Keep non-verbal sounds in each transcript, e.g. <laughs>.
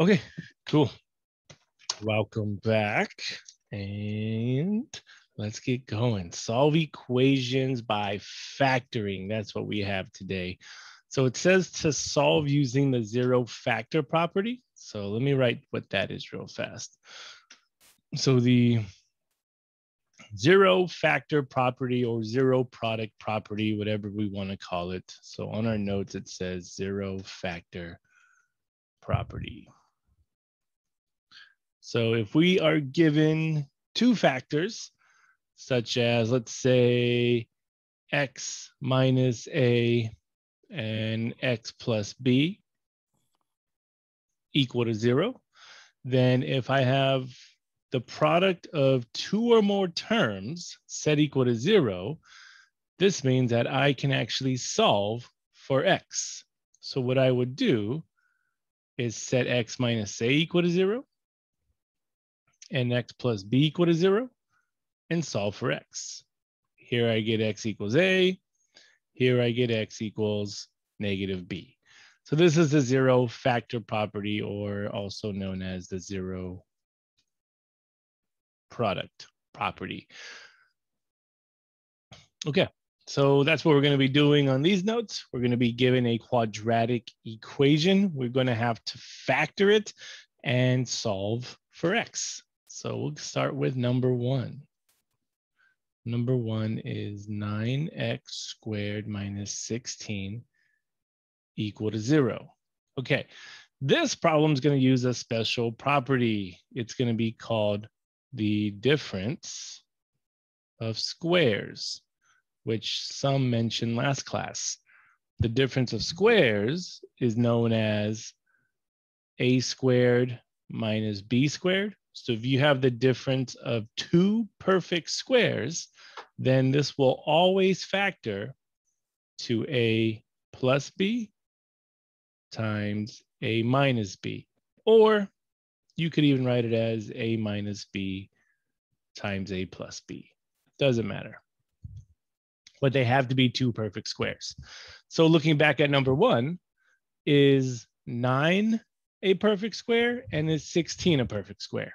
Okay, cool. Welcome back. And let's get going. Solve equations by factoring. That's what we have today. So it says to solve using the zero factor property. So let me write what that is real fast. So the zero factor property or zero product property, whatever we want to call it. So on our notes, it says zero factor property. So if we are given two factors, such as let's say x minus a and x plus b equal to zero, then if I have the product of two or more terms set equal to zero, this means that I can actually solve for x. So what I would do is set x minus a equal to zero and x plus b equal to zero and solve for x. Here I get x equals a, here I get x equals negative b. So this is the zero factor property or also known as the zero product property. Okay, so that's what we're going to be doing on these notes. We're going to be given a quadratic equation. We're going to have to factor it and solve for x. So we'll start with number one. Number one is 9x squared minus 16 equal to zero. Okay, this problem is going to use a special property. It's going to be called the difference of squares, which some mentioned last class. The difference of squares is known as a squared minus b squared. So if you have the difference of two perfect squares, then this will always factor to a plus b times a minus b. Or you could even write it as a minus b times a plus b. Doesn't matter. But they have to be two perfect squares. So looking back at number one, is 9 a perfect square and is 16 a perfect square?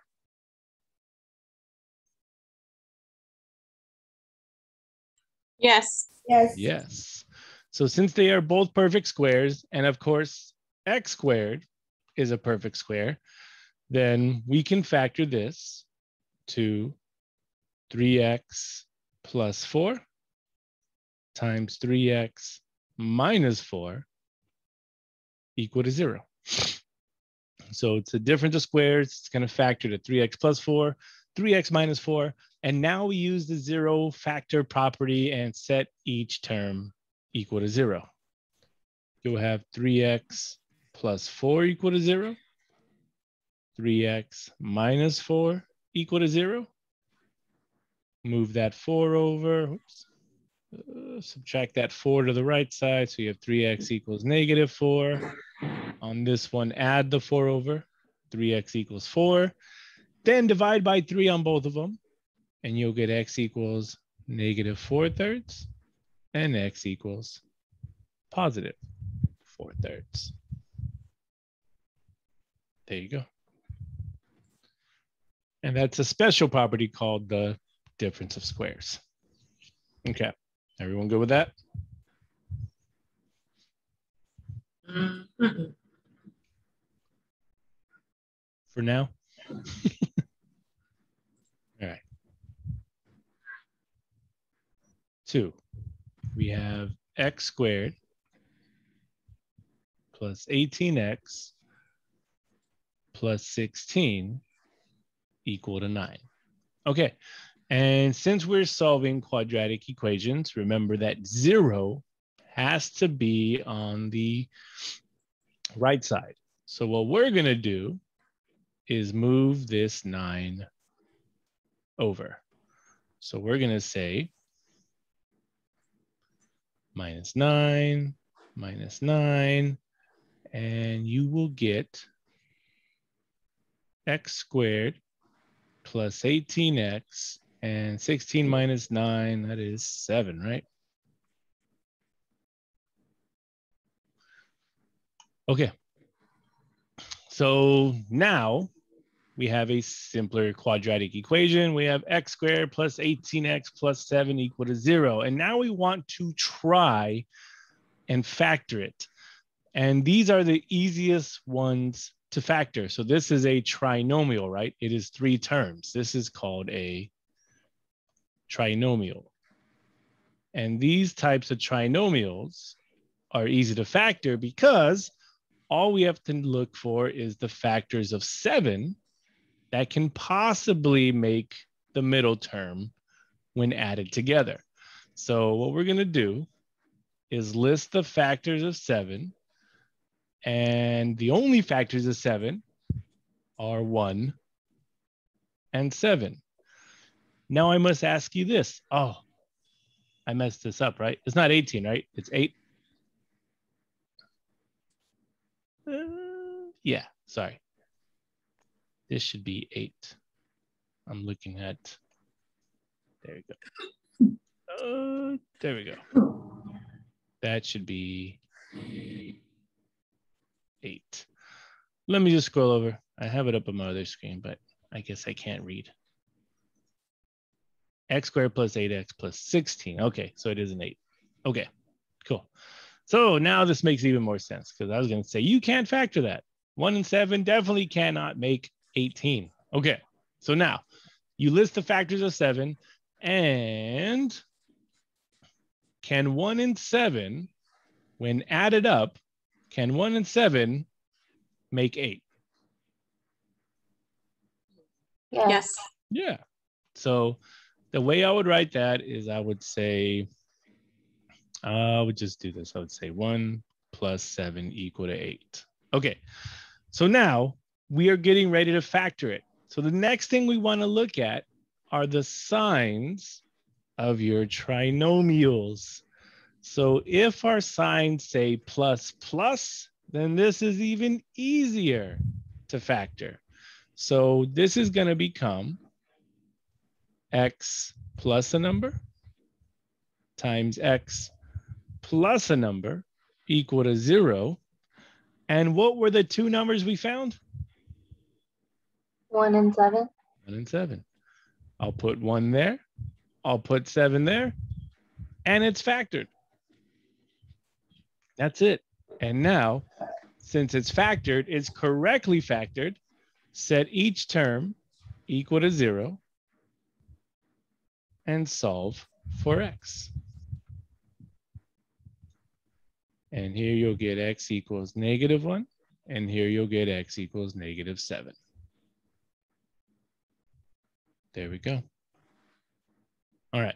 Yes. Yes. Yes. So since they are both perfect squares, and of course, x squared is a perfect square, then we can factor this to 3x plus 4 times 3x minus 4 equal to 0. So it's a difference of squares. It's going to factor to 3x plus 4, 3x minus 4. And now we use the zero factor property and set each term equal to 0. You'll have 3x plus 4 equal to 0. 3x minus 4 equal to 0. Move that 4 over. Oops. Uh, subtract that 4 to the right side. So you have 3x equals negative 4. On this one, add the 4 over. 3x equals 4. Then divide by 3 on both of them. And you'll get x equals negative 4 thirds. And x equals positive 4 thirds. There you go. And that's a special property called the difference of squares. Okay, everyone good with that? Mhm. For now? <laughs> All right. Two, we have x squared plus 18x plus 16 equal to 9. Okay, and since we're solving quadratic equations, remember that 0 has to be on the right side. So what we're going to do is move this 9 over. So we're going to say minus 9, minus 9, and you will get x squared plus 18x and 16 minus 9, that is 7, right? Okay. So now we have a simpler quadratic equation. We have x squared plus 18x plus 7 equal to 0. And now we want to try and factor it. And these are the easiest ones to factor. So this is a trinomial, right? It is three terms. This is called a trinomial. And these types of trinomials are easy to factor because all we have to look for is the factors of seven that can possibly make the middle term when added together. So what we're gonna do is list the factors of seven and the only factors of seven are one and seven. Now I must ask you this. Oh, I messed this up, right? It's not 18, right? It's eight. Uh, yeah, sorry. This should be eight. I'm looking at, there we go. Uh, there we go. That should be eight. Let me just scroll over. I have it up on my other screen, but I guess I can't read. x squared plus 8x plus 16. Okay, so it is an 8. Okay, cool. So now this makes even more sense because I was going to say you can't factor that. 1 and 7 definitely cannot make 18. Okay, so now you list the factors of 7 and can 1 and 7, when added up, can 1 and 7 make 8? Yes. Yes. Yeah. So the way I would write that is I would say, uh, I would just do this. I would say 1 plus 7 equal to 8. Okay. So now we are getting ready to factor it. So the next thing we want to look at are the signs of your trinomials. So if our signs say plus plus, then this is even easier to factor. So this is going to become x plus a number times x plus a number equal to zero. And what were the two numbers we found? One and seven. One and seven. I'll put one there. I'll put seven there. And it's factored. That's it. And now, since it's factored, it's correctly factored. Set each term equal to zero and solve for x. And here you'll get x equals negative one. And here you'll get x equals negative seven. There we go. All right.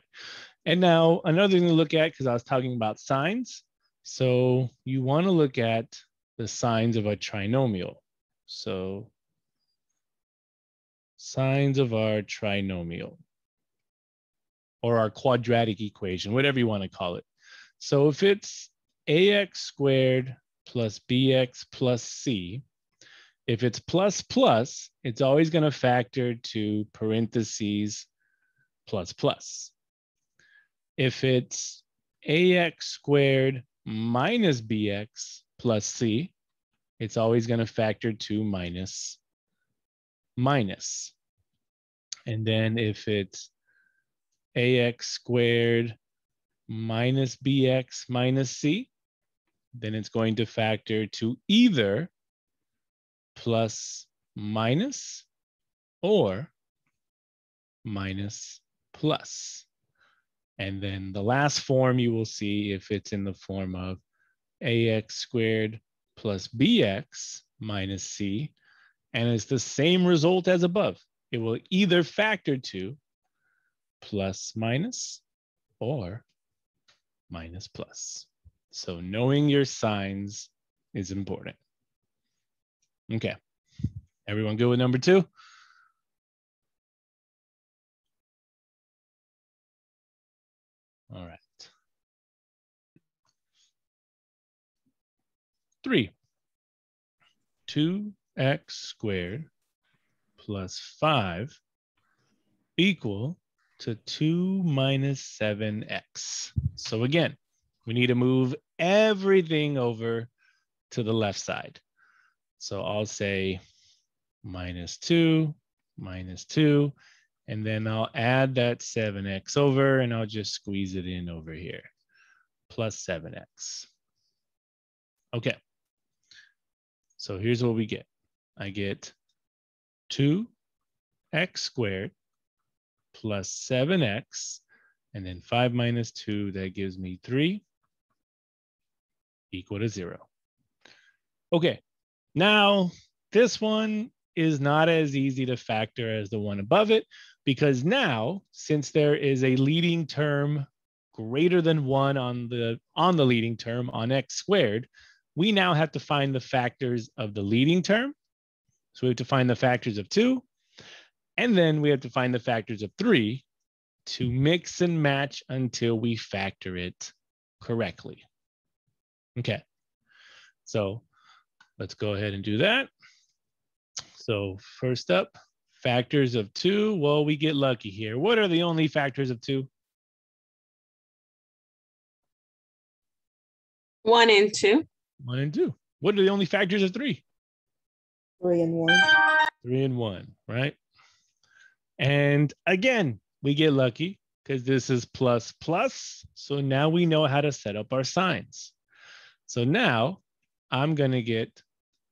And now another thing to look at, because I was talking about signs. So you want to look at the signs of a trinomial. So signs of our trinomial or our quadratic equation, whatever you want to call it. So if it's ax squared plus bx plus c, if it's plus plus, it's always going to factor to parentheses plus plus. If it's ax squared minus bx plus c, it's always going to factor to minus minus. And then if it's ax squared minus bx minus c, then it's going to factor to either plus minus or minus plus. And then the last form you will see if it's in the form of ax squared plus bx minus c, and it's the same result as above. It will either factor to plus minus or minus plus. So knowing your signs is important. Okay. Everyone good with number two? All right. Three. 2x squared plus 5 equal to 2 minus 7x. So again, we need to move everything over to the left side. So I'll say minus 2, minus 2, and then I'll add that 7x over and I'll just squeeze it in over here, plus 7x. Okay. So here's what we get. I get 2x squared plus 7x, and then 5 minus 2, that gives me 3 equal to 0. Okay, now this one is not as easy to factor as the one above it, because now, since there is a leading term greater than 1 on the, on the leading term on x squared, we now have to find the factors of the leading term. So we have to find the factors of 2, and then we have to find the factors of 3 to mix and match until we factor it correctly. Okay, so let's go ahead and do that. So first up, factors of two. Well, we get lucky here. What are the only factors of two? One and two. One and two. What are the only factors of three? Three and one. Three and one, right? And again, we get lucky because this is plus plus. So now we know how to set up our signs. So now I'm going to get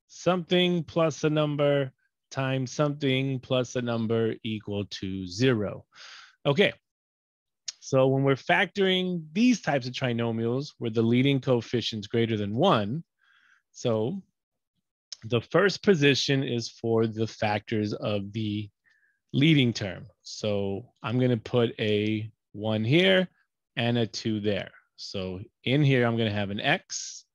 something plus a number times something plus a number equal to zero. Okay, so when we're factoring these types of trinomials where the leading coefficient's greater than one, so the first position is for the factors of the leading term. So I'm gonna put a one here and a two there. So in here, I'm gonna have an X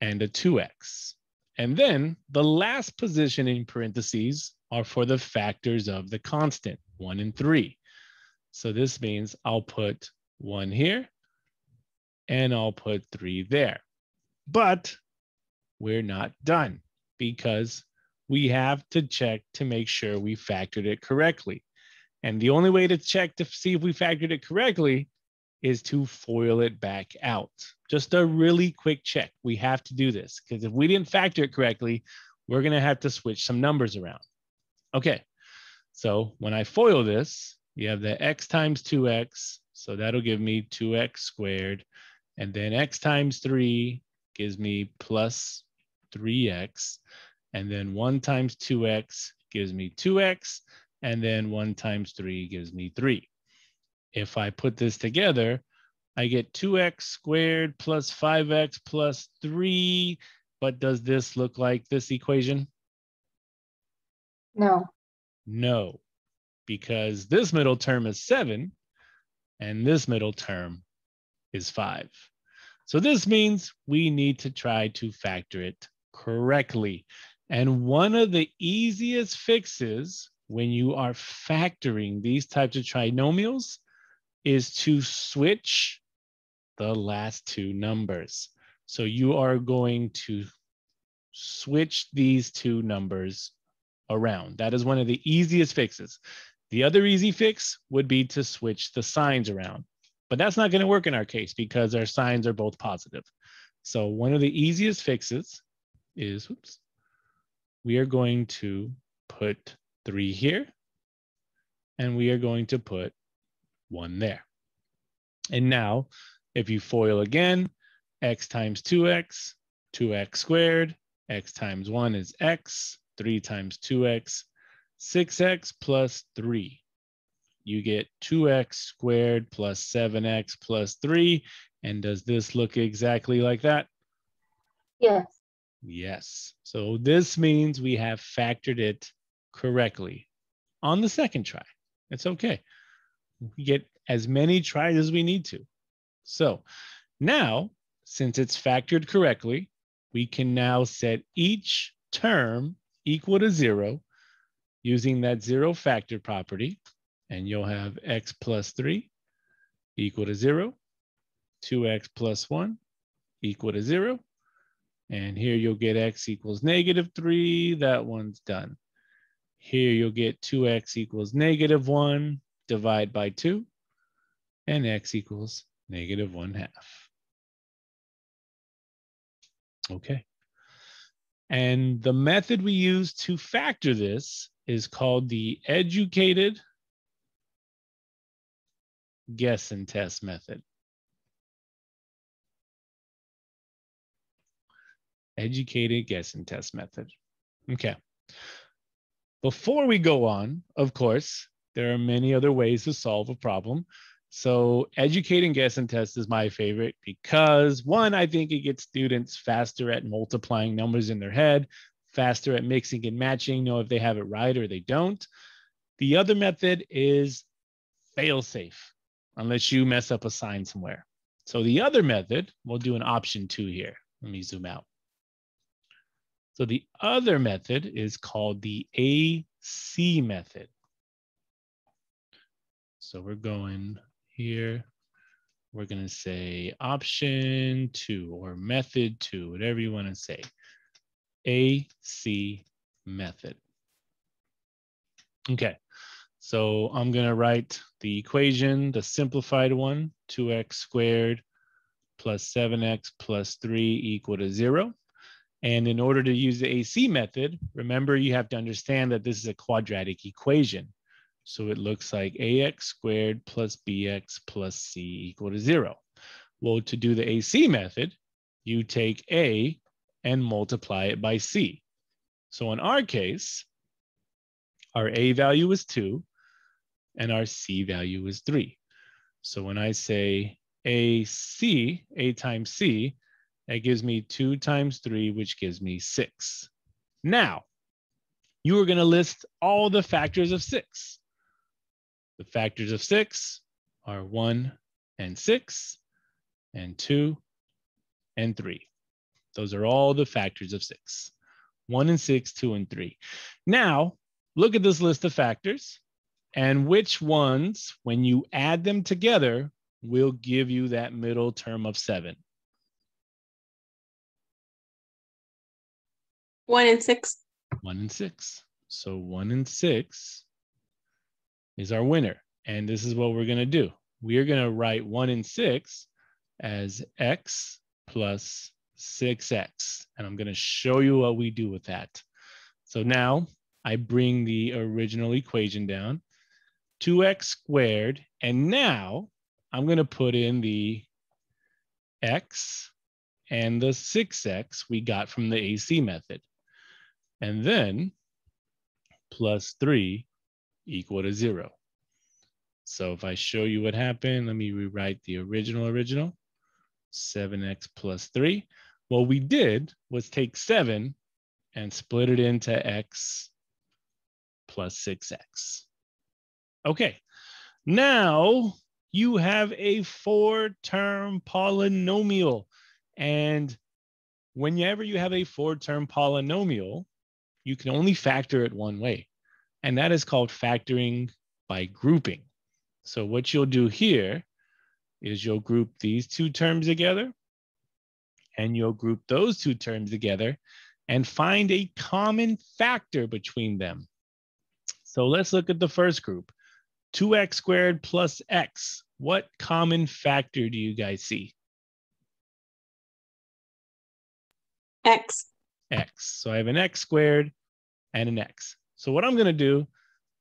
and a 2x. And then the last position in parentheses are for the factors of the constant, one and three. So this means I'll put one here and I'll put three there. But we're not done because we have to check to make sure we factored it correctly. And the only way to check to see if we factored it correctly is to FOIL it back out. Just a really quick check. We have to do this because if we didn't factor it correctly, we're going to have to switch some numbers around. Okay, so when I FOIL this, you have the x times 2x, so that'll give me 2x squared. And then x times 3 gives me plus 3x. And then 1 times 2x gives me 2x. And then 1 times 3 gives me 3. If I put this together, I get 2x squared plus 5x plus 3. But does this look like this equation? No. No, because this middle term is 7 and this middle term is 5. So this means we need to try to factor it correctly. And one of the easiest fixes when you are factoring these types of trinomials is to switch the last two numbers. So you are going to switch these two numbers around. That is one of the easiest fixes. The other easy fix would be to switch the signs around, but that's not going to work in our case because our signs are both positive. So one of the easiest fixes is, oops, we are going to put three here and we are going to put one there. And now if you FOIL again, x times 2x, 2x squared, x times 1 is x, 3 times 2x, 6x plus 3. You get 2x squared plus 7x plus 3. And does this look exactly like that? Yes. Yes. So this means we have factored it correctly on the second try. It's okay. We get as many tries as we need to. So now, since it's factored correctly, we can now set each term equal to zero using that zero factor property. And you'll have x plus 3 equal to 0, 2x plus 1 equal to 0. And here you'll get x equals negative 3. That one's done. Here you'll get 2x equals negative 1, divide by 2 and x equals negative one half. Okay, And the method we use to factor this is called the educated guess and test method. Educated guess and test method. Okay. Before we go on, of course, there are many other ways to solve a problem. So educating guess and test is my favorite because one, I think it gets students faster at multiplying numbers in their head, faster at mixing and matching, know if they have it right or they don't. The other method is fail safe, unless you mess up a sign somewhere. So the other method, we'll do an option two here. Let me zoom out. So the other method is called the AC method. So we're going here. We're going to say option two or method two, whatever you want to say. AC method. Okay, so I'm going to write the equation, the simplified one, 2x squared plus 7x plus 3 equal to 0. And in order to use the AC method, remember you have to understand that this is a quadratic equation. So it looks like ax squared plus bx plus c equal to zero. Well, to do the AC method, you take a and multiply it by c. So in our case, our a value is two and our c value is three. So when I say AC, a times c, that gives me two times three, which gives me six. Now, you are going to list all the factors of six. The factors of six are one and six, and two and three. Those are all the factors of six. One and six, two and three. Now, look at this list of factors and which ones, when you add them together, will give you that middle term of seven. One and six. One and six. So one and six is our winner. And this is what we're going to do. We are going to write one and six as x plus 6x. And I'm going to show you what we do with that. So now I bring the original equation down, 2x squared. And now I'm going to put in the x and the 6x we got from the AC method and then plus 3 equal to 0. So if I show you what happened, let me rewrite the original original, 7x plus 3. What we did was take 7 and split it into x plus 6x. Okay, now you have a four-term polynomial. And whenever you have a four-term polynomial, you can only factor it one way, and that is called factoring by grouping. So what you'll do here is you'll group these two terms together, and you'll group those two terms together and find a common factor between them. So let's look at the first group, 2x squared plus x. What common factor do you guys see? X. X. So I have an x squared and an x. So what I'm going to do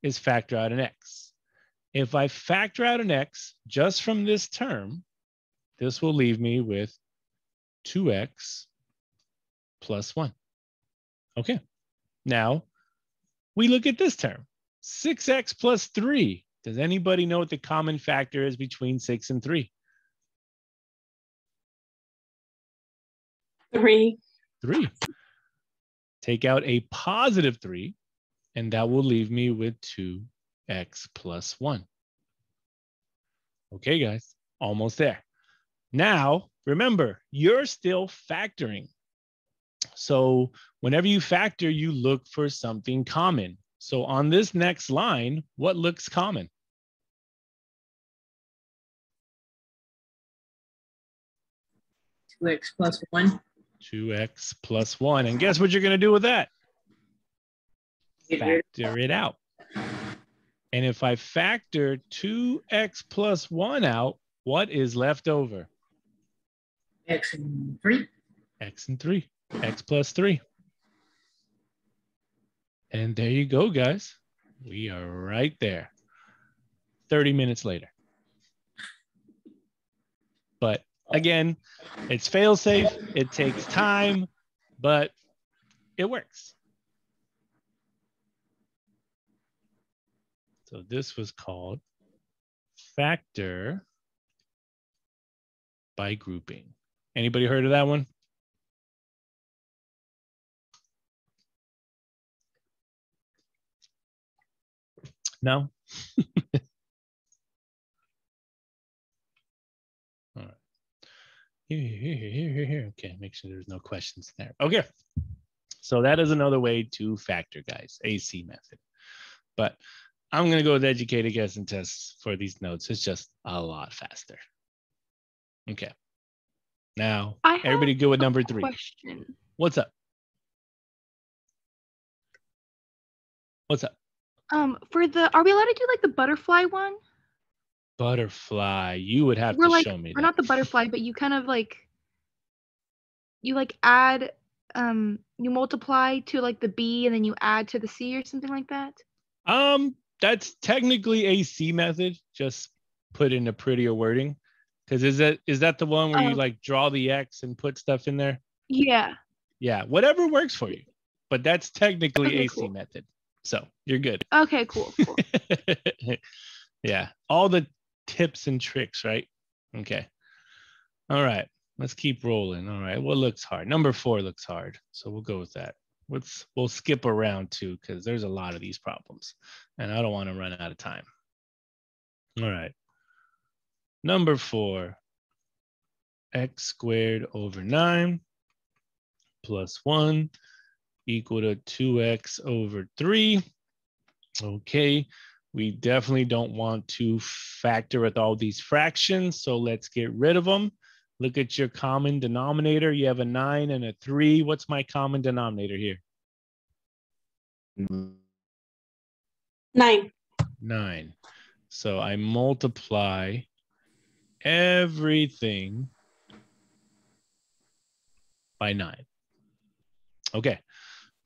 is factor out an x. If I factor out an x just from this term, this will leave me with 2x plus 1. Okay. Now, we look at this term, 6x plus 3. Does anybody know what the common factor is between 6 and 3? 3. 3 take out a positive 3, and that will leave me with 2x plus 1. Okay, guys, almost there. Now, remember, you're still factoring. So whenever you factor, you look for something common. So on this next line, what looks common? Two X plus one. 2x plus 1. And guess what you're going to do with that? Factor it out. And if I factor 2x plus 1 out, what is left over? X and three. x and 3, x plus 3. And there you go, guys. We are right there. 30 minutes later. But again, it's fail safe. It takes time, but it works. So this was called factor by grouping. Anybody heard of that one? No? <laughs> Here, here, here, here, here. Okay, make sure there's no questions there. Okay. So that is another way to factor, guys, AC method. But I'm going to go with educated guess and tests for these notes. It's just a lot faster. Okay. Now, I everybody good with number three. Question. What's up? What's up? Um, for the, are we allowed to do like the butterfly one? Butterfly. You would have We're to like, show me or that. not the butterfly, but you kind of like, you like add, um, you multiply to like the B and then you add to the C or something like that. Um, that's technically AC method, just put in a prettier wording. Because is that is that the one where you Oh. like draw the X and put stuff in there? Yeah. Yeah, whatever works for you. But that's technically Okay, AC cool. method. So you're good. Okay, cool. cool. <laughs> yeah, all the tips and tricks, right? Okay. All right, let's keep rolling. All right, what looks hard? Number four looks hard, so we'll go with that. Let's we'll skip around too because there's a lot of these problems, and I don't want to run out of time. All right. Number four, x squared over nine plus one equal to 2x over 3. Okay, we definitely don't want to factor with all these fractions, so let's get rid of them. Look at your common denominator. You have a 9 and a 3. What's my common denominator here? Nine. 9. So I multiply everything by 9. Okay.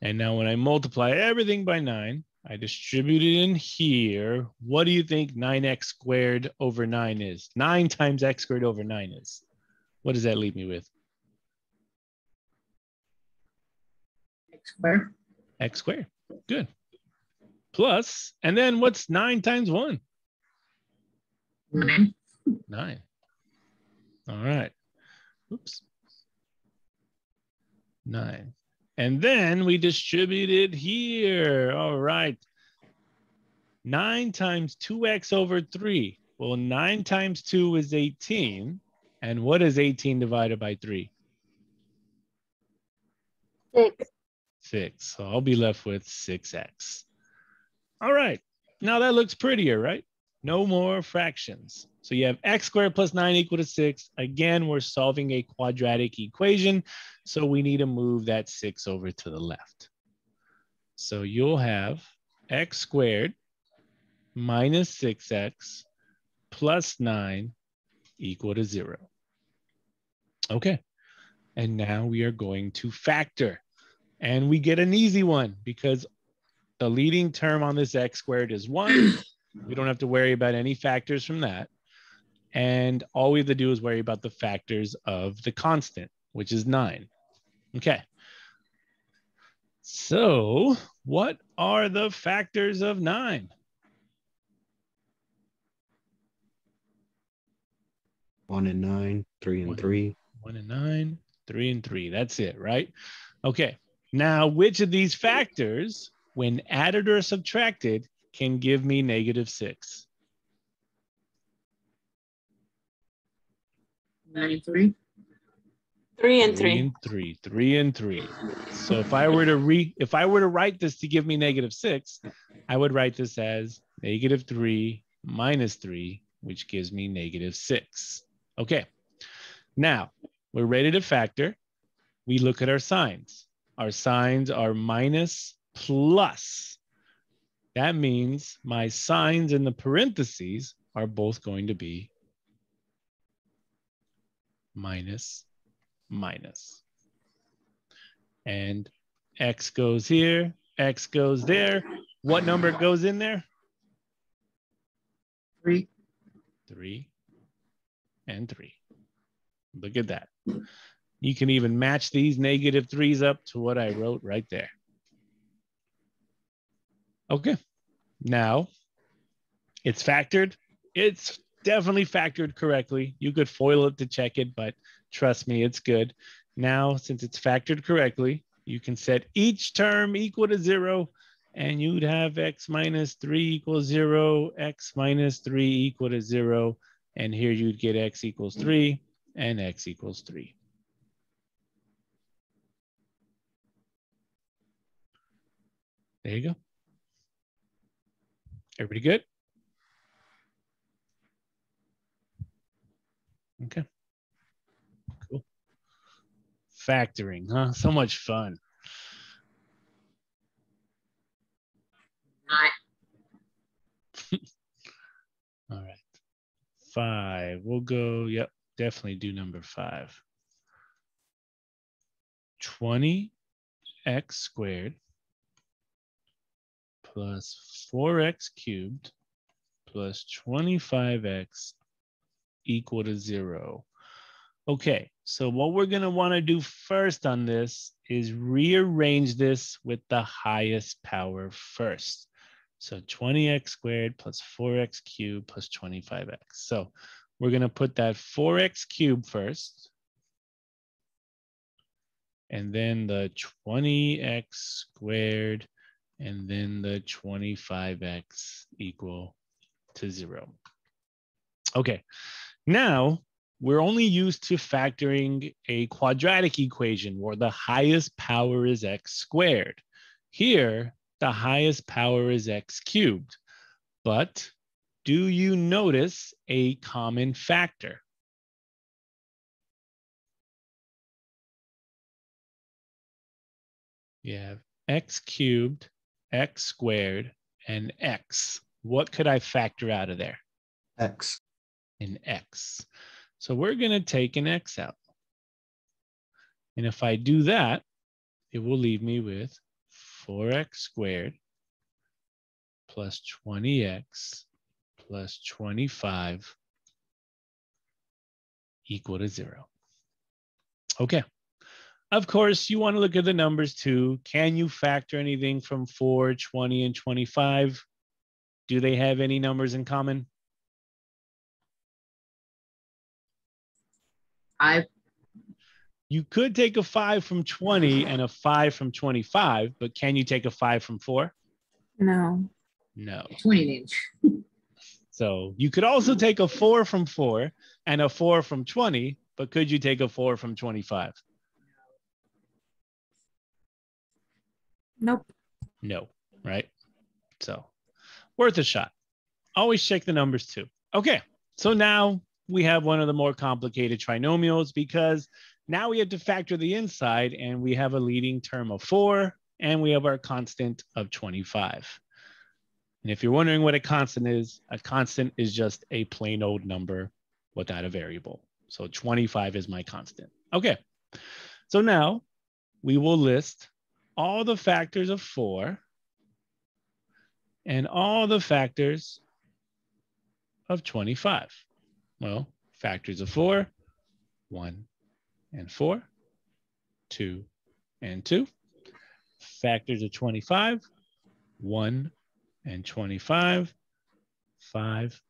And now when I multiply everything by 9, I distribute it in here. What do you think 9x squared over 9 is? 9 times x squared over 9 is. What does that leave me with? X squared. x squared. Good. Plus, and then what's 9 times 1? Nine. 9. All right. Oops. 9. And then we distribute it here. All right. 9 times 2x over 3. Well, 9 times 2 is 18. And what is 18 divided by 3? Six. 6. So I'll be left with 6x. All right. Now that looks prettier, right? No more fractions. So you have x squared plus 9 equal to 6. Again, we're solving a quadratic equation. So we need to move that 6 over to the left. So you'll have x squared minus 6x plus 9 equal to 0. Okay. And now we are going to factor. And we get an easy one because the leading term on this x squared is 1. <clears throat> we don't have to worry about any factors from that. And all we have to do is worry about the factors of the constant, which is 9. Okay. So what are the factors of 9? One and nine, three and One. three. One and nine, three and three. That's it, right? Okay. Now, which of these factors, when added or subtracted, can give me negative six? Nine and three. Three and three. and three, three and three. So if I were to re, if I were to write this to give me negative six, I would write this as negative three minus three, which gives me negative six. Okay. Now we're ready to factor. We look at our signs. Our signs are minus plus. That means my signs in the parentheses are both going to be minus minus. And x goes here, X goes there. What number goes in there? Three. Three and three. Look at that. You can even match these negative threes up to what I wrote right there. Okay, now it's factored. It's definitely factored correctly. You could FOIL it to check it, but trust me, it's good. Now, since it's factored correctly, you can set each term equal to zero and you'd have x minus 3 equals 0, x minus 3 equal to 0, and here you'd get x equals 3 and x equals 3. There you go. Everybody good? Okay. Cool. Factoring, huh? So much fun. <laughs> All right. Five. We'll go, yep, definitely do number five. 20x squared plus 4x cubed plus 25x equal to zero. Okay, so what we're gonna wanna do first on this is rearrange this with the highest power first. So 20x squared plus 4x cubed plus 25x. So we're gonna put that 4x cubed first. And then the 20x squared and then the 25x equal to zero. Okay, now we're only used to factoring a quadratic equation where the highest power is x squared. Here, the highest power is x cubed. But do you notice a common factor? You have x cubed, x squared, and x. What could I factor out of there? X. An x. So we're going to take an x out. And if I do that, it will leave me with 4x squared plus 20x plus 25 equal to zero. Okay. Of course, you want to look at the numbers too. Can you factor anything from 4, 20, and 25? Do they have any numbers in common? Five. You could take a 5 from 20 and a 5 from 25, but can you take a 5 from 4? No. No. 20 inch. <laughs> So you could also take a 4 from 4 and a 4 from 20, but could you take a 4 from 25? Nope. No, right? So worth a shot. Always check the numbers too. Okay, so now we have one of the more complicated trinomials because now we have to factor the inside and we have a leading term of four and we have our constant of 25. And if you're wondering what a constant is, a constant is just a plain old number without a variable. So 25 is my constant. Okay, so now we will list all the factors of four and all the factors of 25. Well, factors of four, one and four, two and two. Factors of 25, one and 25, five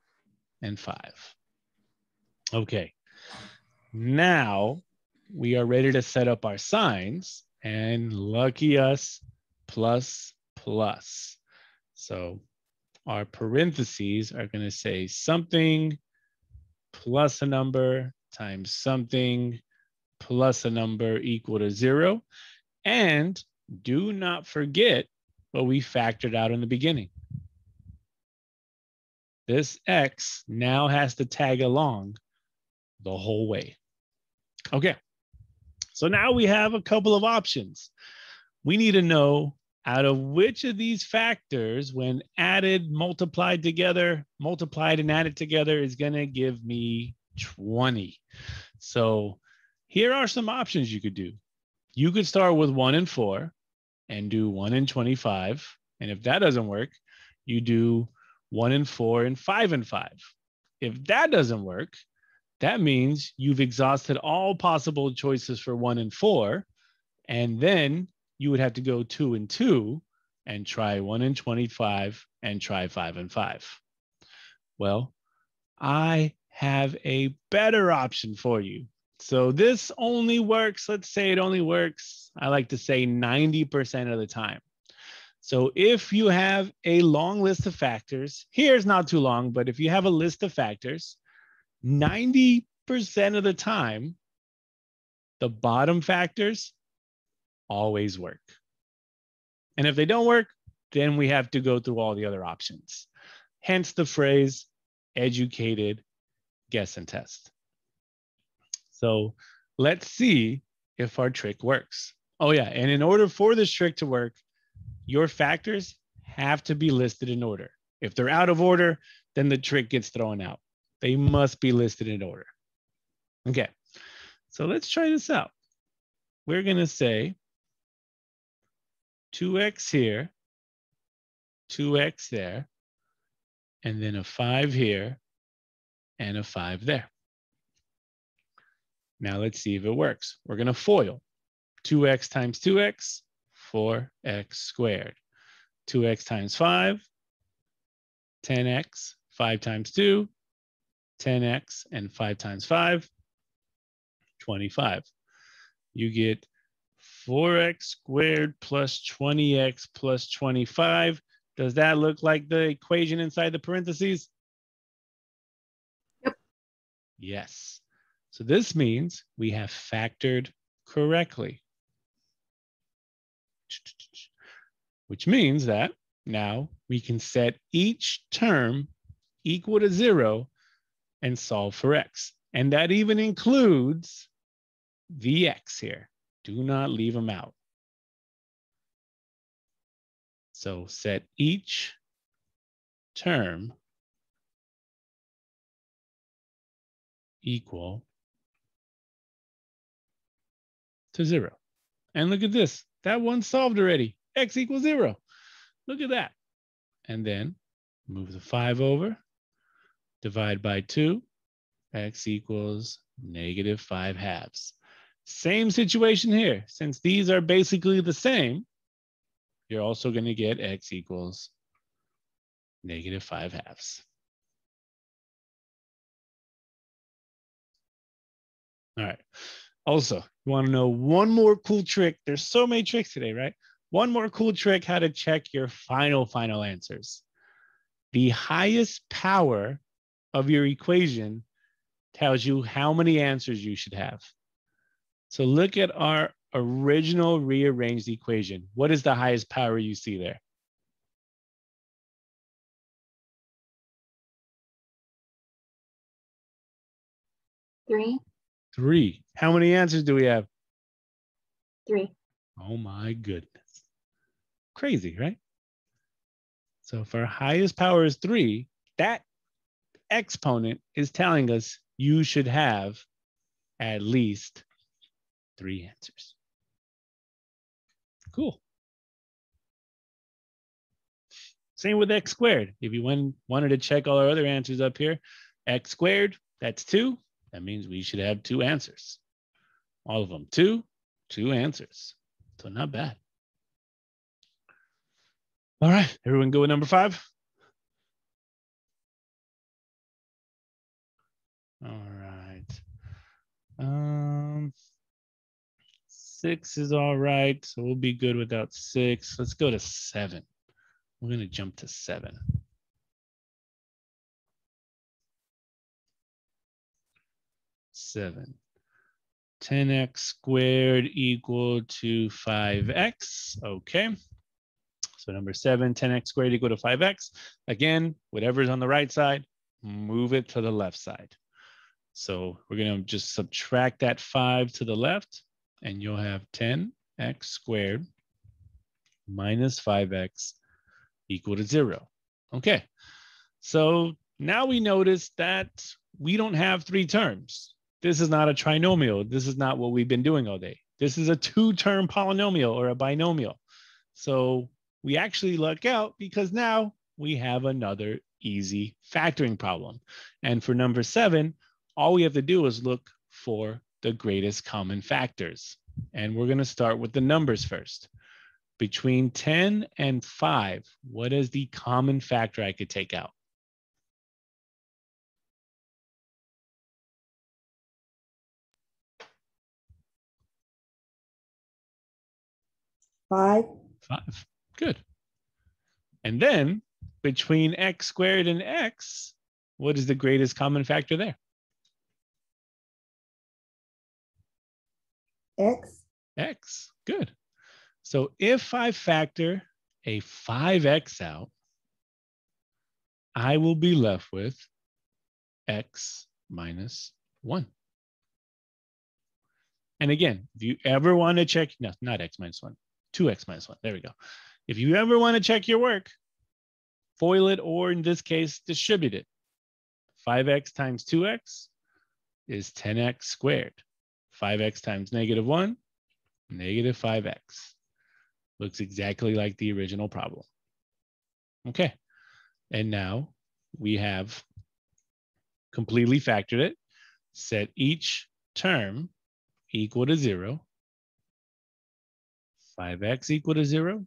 and five. Okay, now we are ready to set up our signs and lucky us plus plus. So our parentheses are going to say something plus a number times something plus a number equal to zero. And do not forget what we factored out in the beginning. This x now has to tag along the whole way. Okay, so now we have a couple of options. We need to know out of which of these factors, when added, multiplied together, multiplied and added together, is going to give me 20. So here are some options you could do. You could start with one and four and do 1 and 25. And if that doesn't work, you do 1 and 4 and 5 and 5. If that doesn't work, that means you've exhausted all possible choices for 1 and 4. And then you would have to go 2 and 2 and try 1 and 25 and try 5 and 5. Well, I have a better option for you. So this only works, let's say it only works, I like to say 90% of the time. So if you have a long list of factors, here's not too long, but if you have a list of factors, 90% of the time, the bottom factors always work. And if they don't work, then we have to go through all the other options. Hence the phrase educated guess and test. So let's see if our trick works. Oh yeah, and in order for this trick to work, your factors have to be listed in order. If they're out of order, then the trick gets thrown out. They must be listed in order. Okay, so let's try this out. We're gonna say 2x here, 2x there, and then a 5 here, and a 5 there. Now let's see if it works. We're going to FOIL. 2x times 2x, 4x squared. 2x times 5, 10x, 5 times 2, 10x, and 5 times 5, 25. You get 4x squared plus 20x plus 25. Does that look like the equation inside the parentheses? Yep. Yes. So this means we have factored correctly. Which means that now we can set each term equal to zero and solve for x. And that even includes the x here. Do not leave them out. So set each term equal to zero. And look at this, that one solved already. X equals zero. Look at that. And then move the five over, divide by two, X equals negative five halves. Same situation here. Since these are basically the same, you're also going to get X equals negative five halves. All right. Also, you want to know one more cool trick? There's so many tricks today, right? One more cool trick how to check your final, final answers. The highest power of your equation tells you how many answers you should have. So look at our original rearranged equation. What is the highest power you see there? Three, Three. How many answers do we have? three. Oh my goodness. Crazy, right? So if our highest power is three, that exponent is telling us you should have at least three answers. Cool. Same with x squared. If you went, wanted to check all our other answers up here, x squared, that's two. That means we should have two answers. All of them, two, two answers. So not bad. All right, everyone go with number five. All right. Um, six is all right, so we'll be good without six. Let's go to seven. We're gonna jump to seven. Seven. 10x squared equal to 5x. Okay. So number seven, 10x squared equal to 5x. Again, whatever's on the right side, move it to the left side. So we're going to just subtract that 5 to the left, and you'll have 10x squared minus 5x equal to 0. Okay. So now we notice that we don't have three terms. This is not a trinomial. This is not what we've been doing all day. This is a two-term polynomial or a binomial. So we actually luck out because now we have another easy factoring problem. And for number seven, all we have to do is look for the greatest common factors. And we're going to start with the numbers first. Between 10 and 5, what is the common factor I could take out? Five, Five. Good. And then between x squared and x, what is the greatest common factor there? X, X. Good. So if I factor a 5x out, I will be left with x minus 1. And again, if you ever want to check, no, not x minus 1, 2x minus 1. There we go. If you ever want to check your work, FOIL it, or in this case, distribute it. 5x times 2x is 10x squared. 5x times negative 1, negative 5x. Looks exactly like the original problem. Okay, and now we have completely factored it, set each term equal to 0, 5x equal to 0,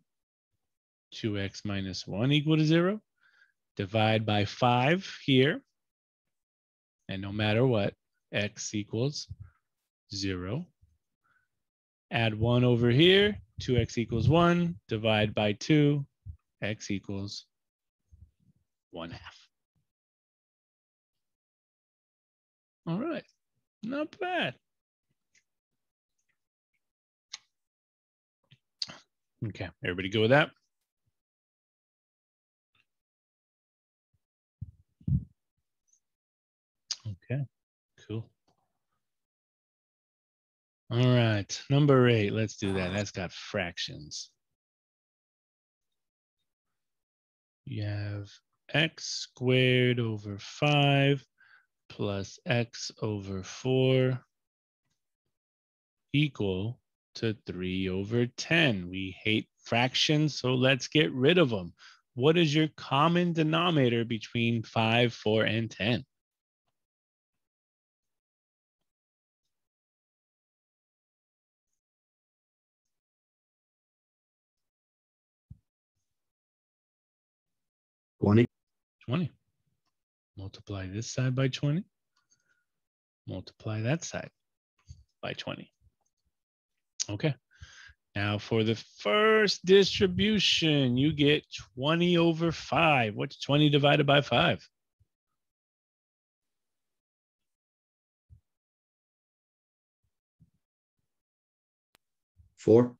2x minus 1 equal to 0, divide by 5 here, and no matter what, x equals 0. Add 1 over here, 2x equals 1, divide by 2, x equals 1 half. All right, not bad. Okay, everybody go with that? Okay, cool. All right, number eight, let's do that. That's got fractions. You have x squared over five plus x over four equal to three over 10. We hate fractions, so let's get rid of them. What is your common denominator between five, four, and 10? Twenty. 20. Multiply this side by 20. Multiply that side by 20. Okay. Now for the first distribution, you get 20 over 5. What's 20 divided by 5? Four.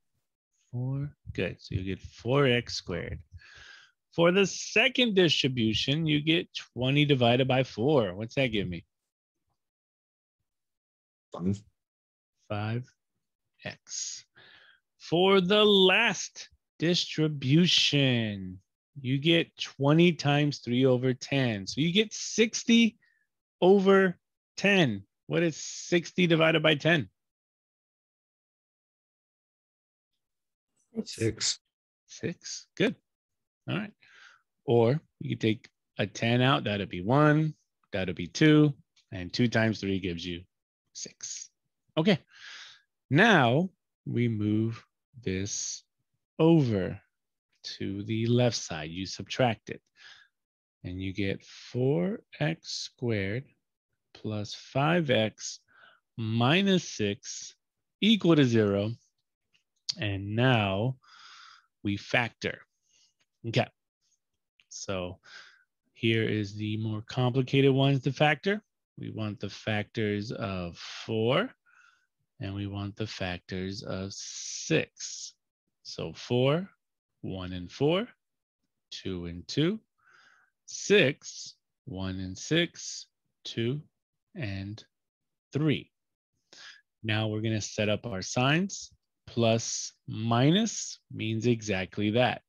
4. Good. So you get 4x squared. For the second distribution, you get 20 divided by 4. What's that give me? Five. 5x. For the last distribution, you get 20 times 3 over 10. So you get 60 over 10. What is 60 divided by 10? Six. 6. Good. All right. Or you could take a 10 out. That'd be 1. That'd be 2. And 2 times 3 gives you 6. Okay. Now we move this over to the left side. You subtract it. And you get 4x squared plus 5x minus 6 equal to 0. And now we factor. Okay. So here is the more complicated ones to factor. We want the factors of 4 and we want the factors of 6. So 4, 1 and 4, 2 and two, six, one and 6, 2 and 3. Now we're going to set up our signs. Plus minus means exactly that.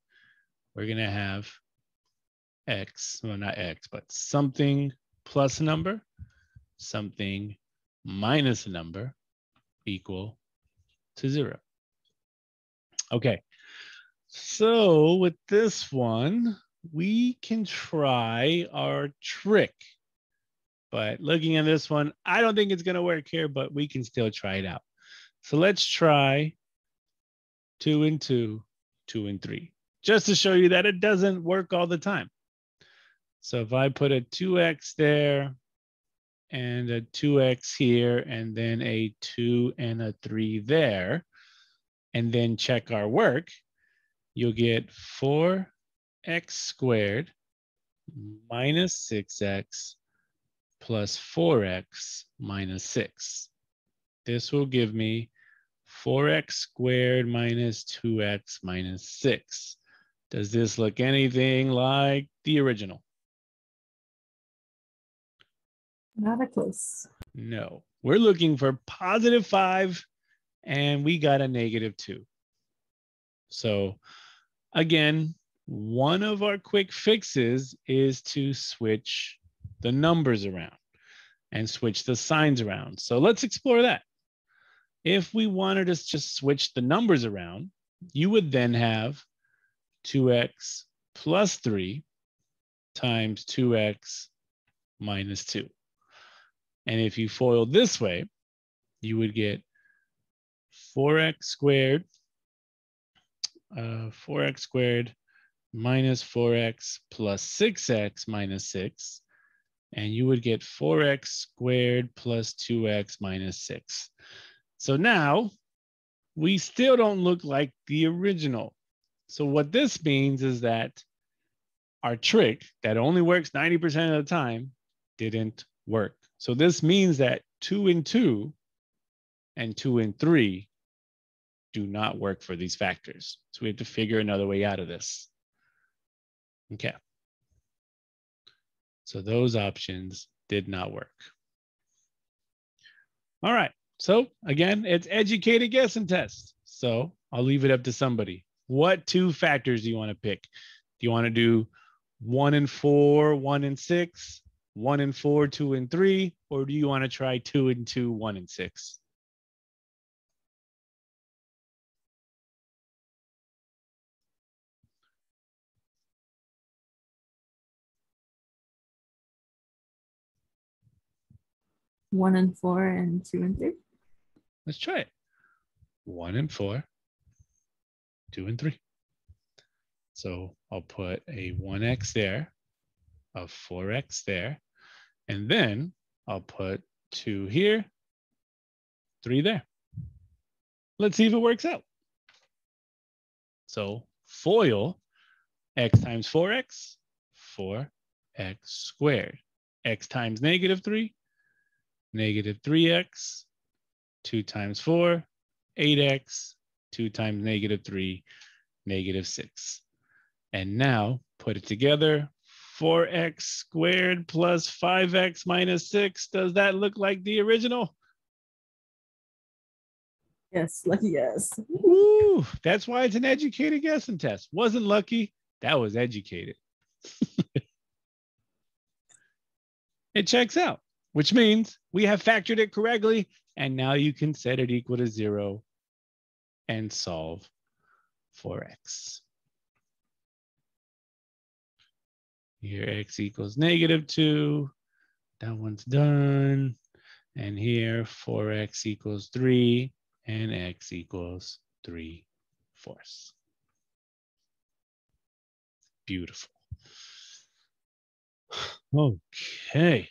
We're going to have x, well, not x, but something plus a number, something minus a number equal to zero. Okay, So with this one, we can try our trick. But looking at this one, I don't think it's going to work here, but we can still try it out. So let's try two and two, two and three, just to show you that it doesn't work all the time. So if I put a 2x there and a 2x here, and then a 2 and a 3 there, and then check our work, you'll get 4x squared minus 6x plus 4x minus 6. This will give me 4x squared minus 2x minus 6. Does this look anything like the original? Not a close. No. We're looking for positive 5, and we got a negative 2. So again, one of our quick fixes is to switch the numbers around and switch the signs around. So let's explore that. If we wanted to just switch the numbers around, you would then have 2x plus 3 times 2x minus 2. And if you FOIL this way, you would get 4x squared, uh, 4x squared minus 4x plus 6x minus 6. And you would get 4x squared plus 2x minus 6. So now we still don't look like the original. So what this means is that our trick that only works 90% of the time didn't work. So this means that two and two and two and three do not work for these factors. So we have to figure another way out of this. Okay. So those options did not work. All right. So again, it's educated guess and test. So I'll leave it up to somebody. What two factors do you want to pick? Do you want to do one and four, one and six, one and four, two and three, or do you want to try two and two, one and six? One and four and two and three. Let's try it. One and four, two and three. So I'll put a 1x there, a 4x there, and then I'll put two here, three there. Let's see if it works out. So FOIL x times 4x, 4x squared. x times negative 3, negative 3x, 2 times 4, 8x, 2 times negative 3, negative 6. And now put it together, 4x squared plus 5x minus 6. Does that look like the original? Yes, lucky yes. Woo, that's why it's an educated guessing test. Wasn't lucky, that was educated. <laughs> it checks out, which means we have factored it correctly, and now you can set it equal to zero and solve for x. Here x equals negative two. That one's done. And here 4x equals three and x equals three fourths. Beautiful. Okay.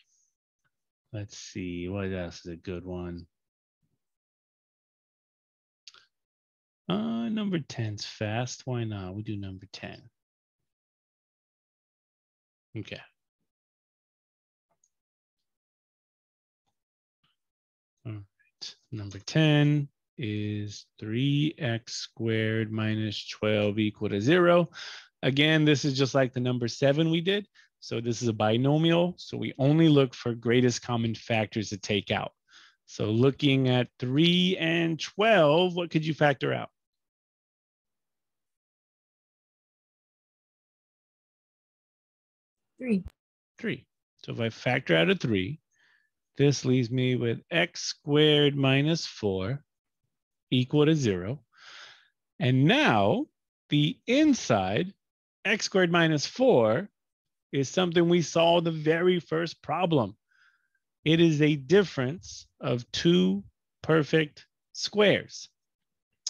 Let's see, what else is a good one? Uh, number 10's fast. Why not? We do number 10. Okay. All right. Number 10 is 3x squared minus 12 equal to 0. Again, this is just like the number 7 we did. So this is a binomial. So we only look for greatest common factors to take out. So looking at 3 and 12, what could you factor out? Three. 3. So if I factor out a 3, this leaves me with x squared minus 4 equal to 0. And now the inside, x squared minus 4, is something we saw the very first problem. It is a difference of two perfect squares.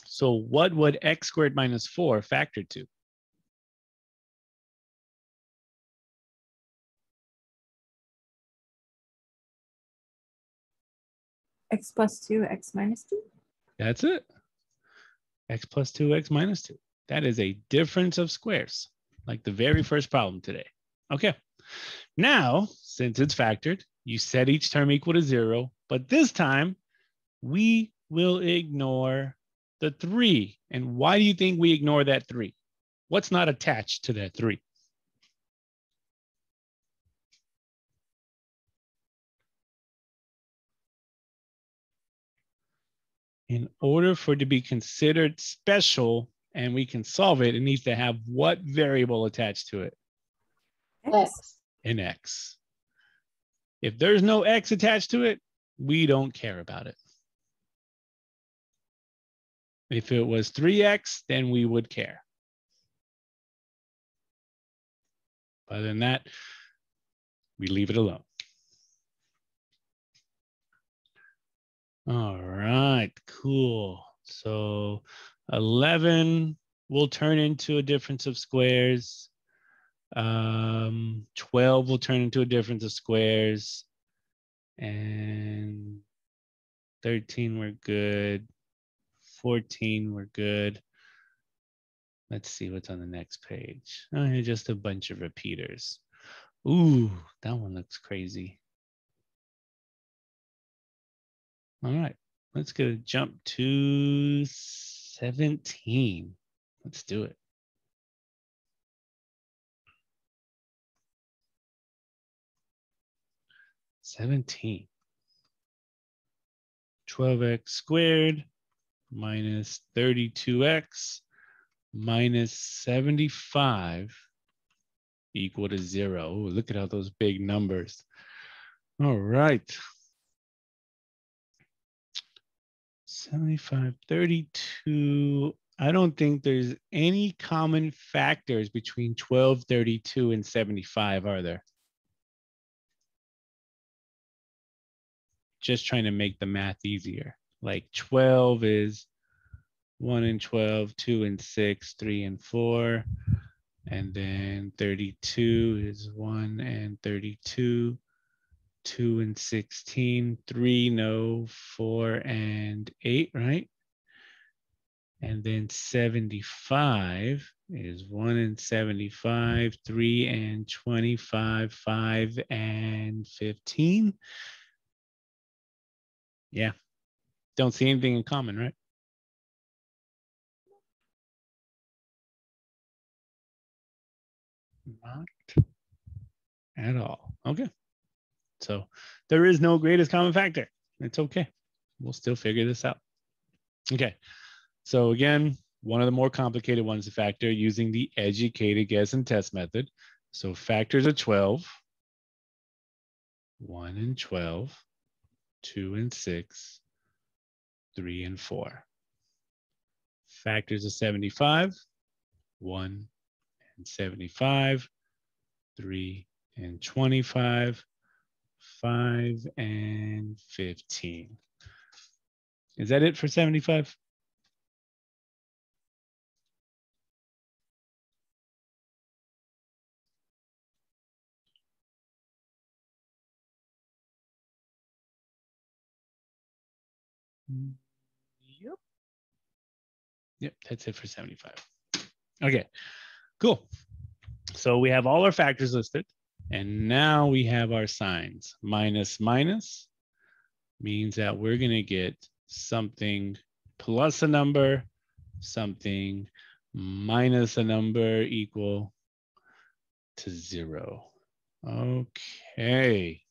So what would x squared minus 4 factor to? X plus two, X minus two. That's it. x plus 2, x minus 2. That is a difference of squares, like the very first problem today. Okay. Now, since it's factored, you set each term equal to 0, but this time we will ignore the 3. And why do you think we ignore that 3? What's not attached to that 3? In order for it to be considered special and we can solve it, it needs to have what variable attached to it? X. An x. If there's no x attached to it, we don't care about it. If it was 3x, then we would care. Other than that, we leave it alone. All right, cool. So 11 will turn into a difference of squares. Um, 12 will turn into a difference of squares. And 13, we're good. 14, we're good. Let's see what's on the next page. Oh, just a bunch of repeaters. Ooh, that one looks crazy. All right, let's go jump to 17. Let's do it. Seventeen. 12x squared minus 32x minus 75 equal to zero. Ooh, look at all those big numbers. All right. 75, 32. I don't think there's any common factors between 12, 32, and 75, are there? Just trying to make the math easier. Like 12 is 1 and 12, 2 and 6, 3 and 4. And then 32 is 1 and 32, 2 and 16, 3, no, 4 and 8, right? And then 75 is 1 and 75, 3 and 25, 5 and 15. Yeah. Don't see anything in common, right? Not at all. Okay. So there is no greatest common factor. It's okay. We'll still figure this out. Okay. So again, one of the more complicated ones to factor using the educated guess and test method. So factors of 12, 1 and 12, 2 and 6, 3 and 4. Factors of 75, 1 and 75, 3 and 25, 5 and 15. Is that it for 75? Yep. Yep, that's it for 75. Okay, cool. So we have all our factors listed. And now we have our signs. Minus minus means that we're going to get something plus a number, something minus a number equal to zero. Okay.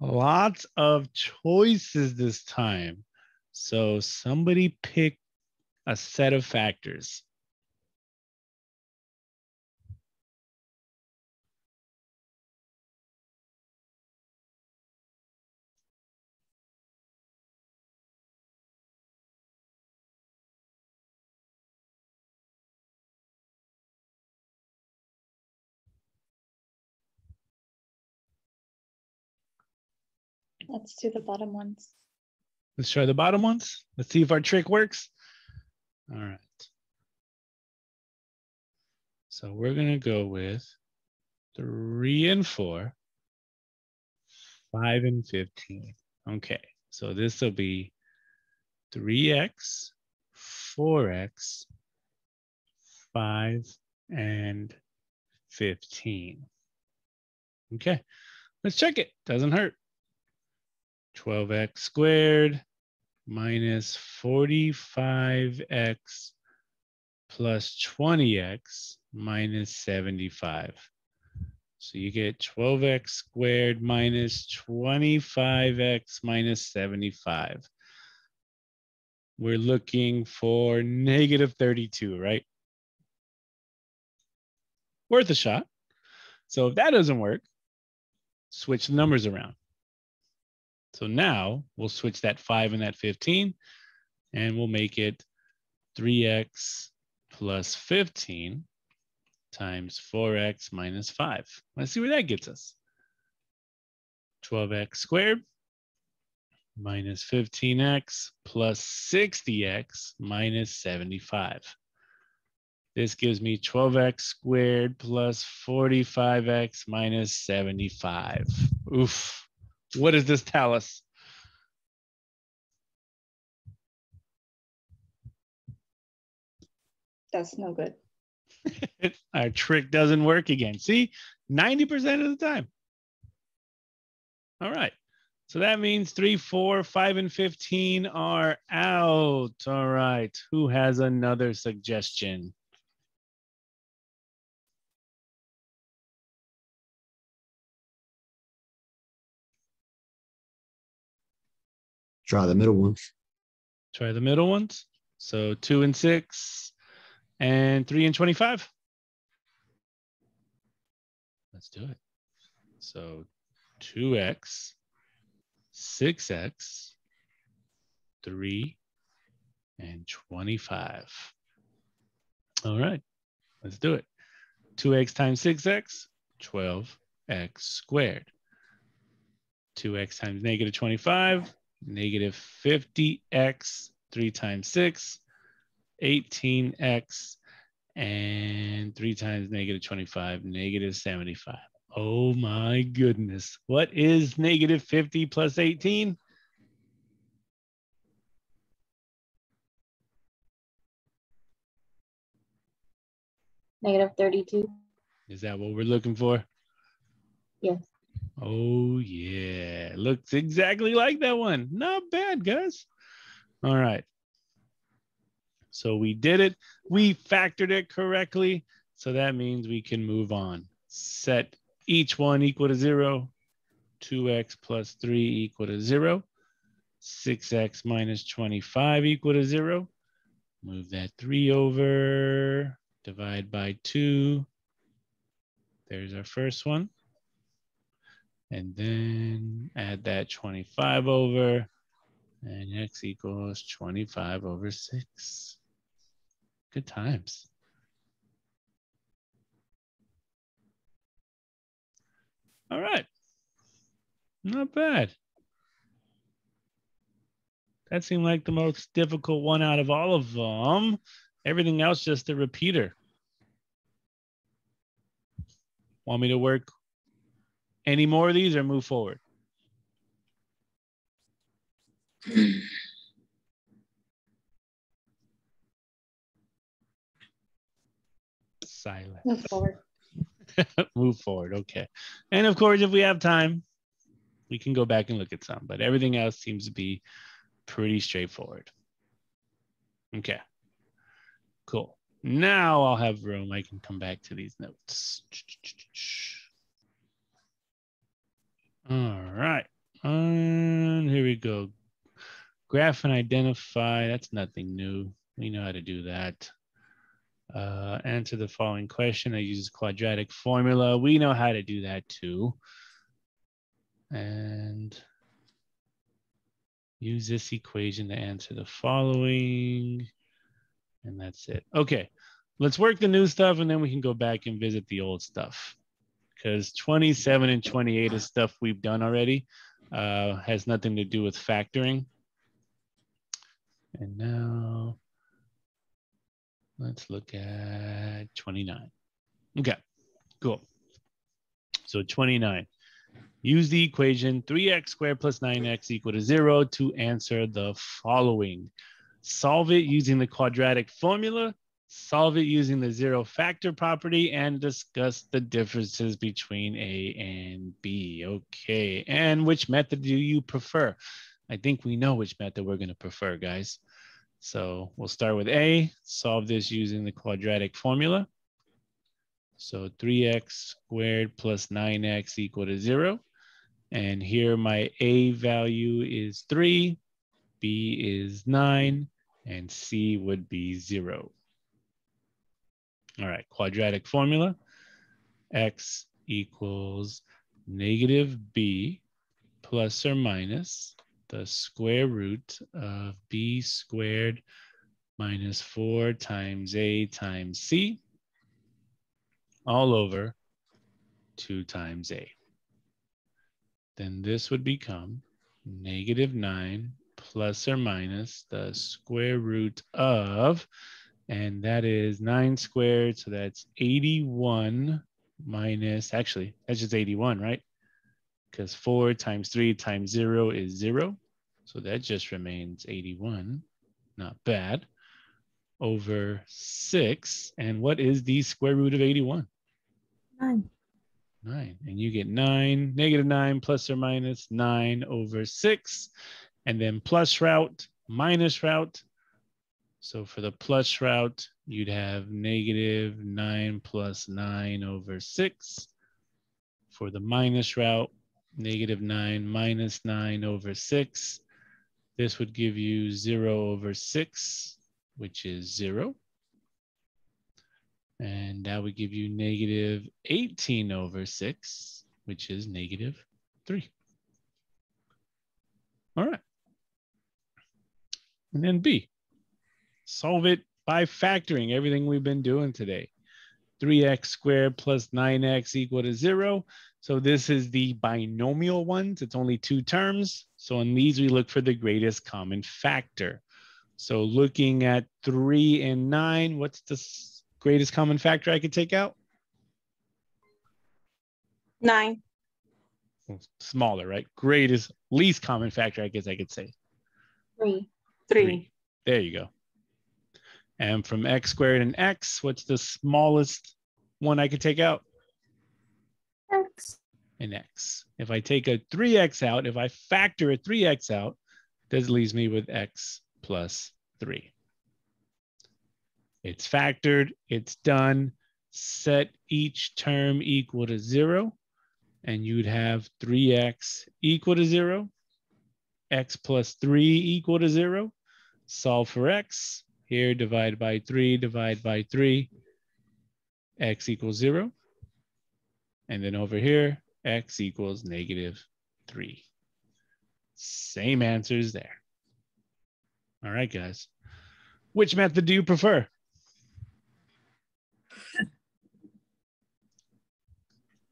Lots of choices this time. So somebody pick a set of factors. Let's do the bottom ones. Let's try the bottom ones. Let's see if our trick works. All right. So we're gonna go with three and four, five and 15. Okay, so this will be 3x, 4x, 5, and 15. Okay, let's check it. Doesn't hurt. 12x squared minus 45x plus 20x minus 75. So you get 12x squared minus 25x minus 75. We're looking for negative 32, right? Worth a shot. So if that doesn't work, switch the numbers around. So now we'll switch that 5 and that 15, and we'll make it 3x plus 15 times 4x minus 5. Let's see where that gets us. 12x squared minus 15x plus 60x minus 75. This gives me 12x squared plus 45x minus 75. Oof. What does this tell us? That's no good. <laughs> Our trick doesn't work again. See, 90% of the time. All right. So that means three, four, five, and 15 are out. All right. Who has another suggestion? Try the middle ones. Try the middle ones. So two and six and three and 25. Let's do it. So 2x, 6x, 3, and 25. All right, let's do it. 2x times 6x, 12x squared. 2x times negative 25, negative 50x, 3 times 6, 18x, and 3 times negative 25, negative 75. Oh my goodness. What is negative 50 plus 18? Negative thirty-two. Is that what we're looking for? Yes. Oh, yeah. Looks exactly like that one. Not bad, guys. All right. So we did it. We factored it correctly. So that means we can move on. Set each one equal to zero. 2x plus 3 equal to 0. 6x minus 25 equal to 0. Move that 3 over. Divide by 2. There's our first one. And then add that 25 over. And x equals 25 over 6. Good times. All right. Not bad. That seemed like the most difficult one out of all of them. Everything else just a repeater. Want me to work any more of these or move forward? Silent. Move forward. <laughs> move forward. Okay. And of course, if we have time, we can go back and look at some, but everything else seems to be pretty straightforward. Okay. Cool. Now I'll have room. I can come back to these notes. All right. And here we go. Graph and identify. That's nothing new. We know how to do that. Uh, answer the following question. I use quadratic formula. We know how to do that too. And use this equation to answer the following. And that's it. Okay, let's work the new stuff and then we can go back and visit the old stuff. Because 27 and 28 is stuff we've done already. uh, has nothing to do with factoring. And now let's look at 29. Okay, cool. So 29. Use the equation 3x squared plus 9x equal to 0 to answer the following. Solve it using the quadratic formula, solve it using the zero factor property, and discuss the differences between A and B. Okay, and which method do you prefer? I think we know which method we're going to prefer, guys. So we'll start with A, solve this using the quadratic formula. So 3x squared plus 9x equal to 0. And here my A value is 3, B is 9, and C would be 0. All right, quadratic formula. X equals negative B plus or minus the square root of B squared minus 4 times A times C all over 2 times A. Then this would become negative 9 plus or minus the square root of, and that is 9 squared, so that's 81 minus, actually, that's just 81, right? Because 4 times 3 times 0 is 0. So that just remains 81. Not bad over 6. And what is the square root of 81? Nine. 9. And you get 9, negative 9 plus or minus 9 over 6. And then plus root, minus root. So for the plus root, you'd have negative 9 plus 9 over 6. For the minus root, negative 9 minus 9 over 6. This would give you 0 over 6, which is 0. And that would give you negative 18 over 6, which is negative 3. All right. And then B, solve it by factoring everything we've been doing today. 3x squared plus 9x equal to 0. So this is the binomial ones. It's only two terms. So in these, we look for the greatest common factor. So looking at 3 and 9, what's the greatest common factor I could take out? Nine. Smaller, right? Greatest, least common factor, I guess I could say. Three. Three. There you go. And from x squared and x, what's the smallest one I could take out? X. An x. If I take a 3x out, if I factor a 3x out, this leaves me with x plus 3. It's factored, it's done. Set each term equal to 0, and you'd have 3x equal to 0, x plus 3 equal to 0. Solve for x. Here, divide by 3, divide by 3. x equals 0. And then over here, x equals negative 3. Same answers there. All right, guys. Which method do you prefer?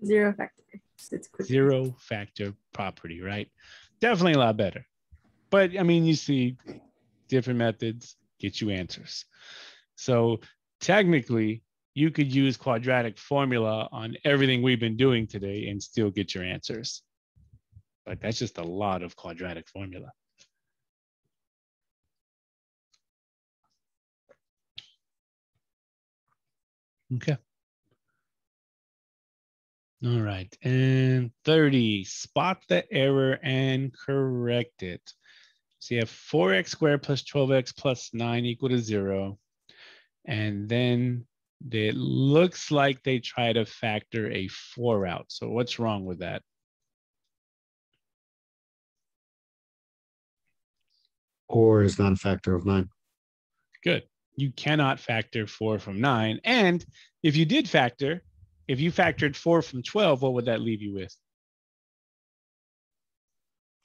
Zero factor. It's. Zero factor property, right? Definitely a lot better. But I mean, you see different methods get you answers. So technically, you could use quadratic formula on everything we've been doing today and still get your answers. But that's just a lot of quadratic formula. Okay. All right, and 30, spot the error and correct it. So you have 4x squared plus 12x plus 9 equal to 0. And then it looks like they try to factor a 4 out. So what's wrong with that? Or is not a factor of nine. Good. You cannot factor 4 from 9. And if you did factor, if you factored 4 from 12, what would that leave you with?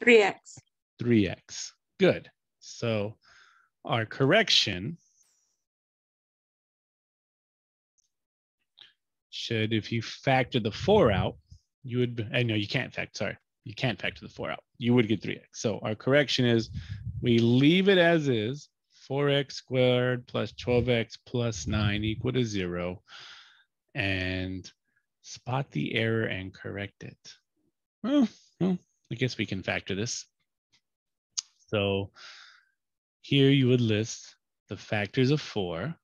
Three X. 3x. Good. So our correction should, if you factor the 4 out, you would, eh, I know you can't factor, sorry. you can't factor the four out. You would get 3x. So our correction is we leave it as is, 4x squared plus 12x plus 9 equal to 0, and spot the error and correct it. Well, well, I guess we can factor this. So here you would list the factors of 4,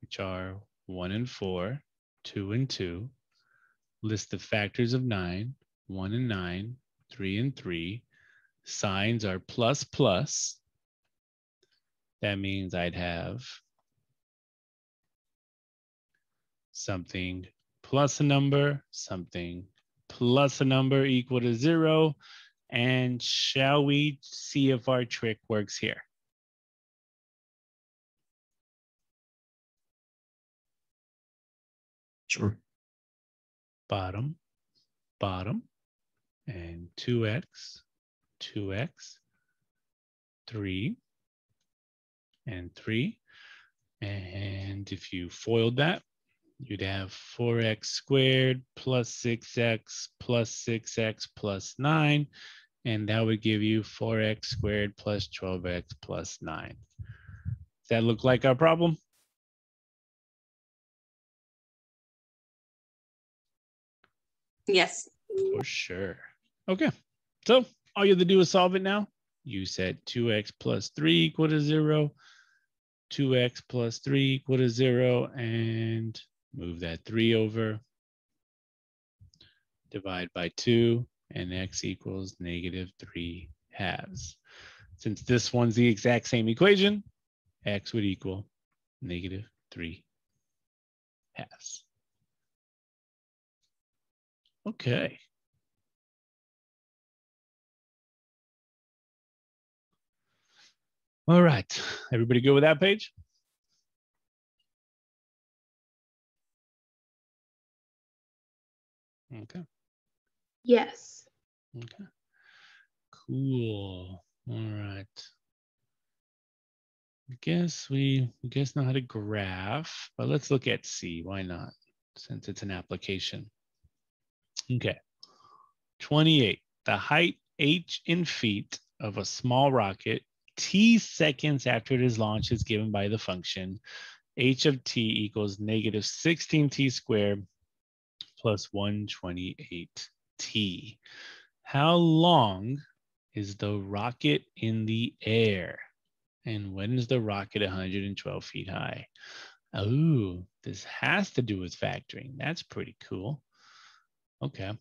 which are 1 and 4, 2 and 2. List the factors of 9, 1 and 9, 3 and 3. Signs are plus plus. That means I'd have something plus a number, something plus a number equal to 0. And shall we see if our trick works here? Sure. bottom, bottom, and 2x, 2x, 3, and 3. And if you foiled that, you'd have 4x squared plus 6x plus 6x plus 9. And that would give you 4x squared plus 12x plus 9. Does that look like our problem? Yes. For sure. Okay. So all you have to do is solve it now. You set 2x plus 3 equal to 0, 2x plus 3 equal to 0, and move that 3 over. Divide by 2, and x equals negative 3 halves. Since this one's the exact same equation, x would equal negative 3 halves. Okay. All right, everybody good with that page? Okay, Yes. Okay. Cool. All right. I guess we I guess know how to graph, but let's look at C. Why not? Since it's an application. Okay. 28. The height h in feet of a small rocket t seconds after it is launched is given by the function h of t equals negative 16t squared plus 128t. How long is the rocket in the air? And when is the rocket 112 feet high? Oh, this has to do with factoring. That's pretty cool. Okay.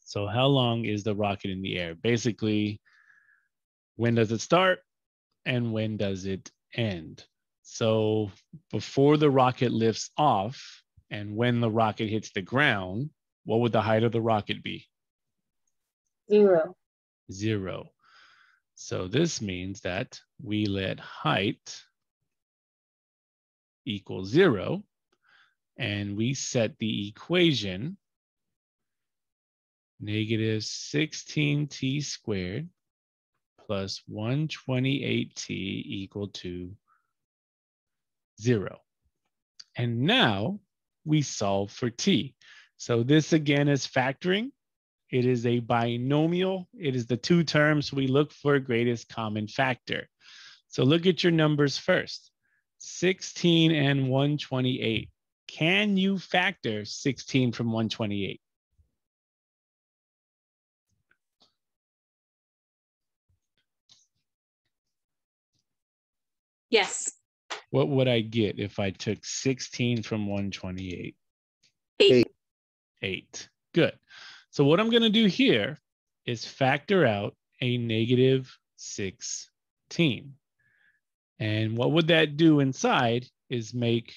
So how long is the rocket in the air? Basically, when does it start and when does it end? So before the rocket lifts off and when the rocket hits the ground, what would the height of the rocket be? Zero. Zero. So this means that we let height equal zero and we set the equation negative 16t squared plus 128t equal to zero. And now we solve for t. So this again is factoring. It is a binomial. It is the two terms we look for greatest common factor. So look at your numbers first. 16 and 128. Can you factor 16 from 128? Yes. What would I get if I took 16 from 128? Eight. Eight. Good. So what I'm going to do here is factor out a negative 16. And what would that do inside is make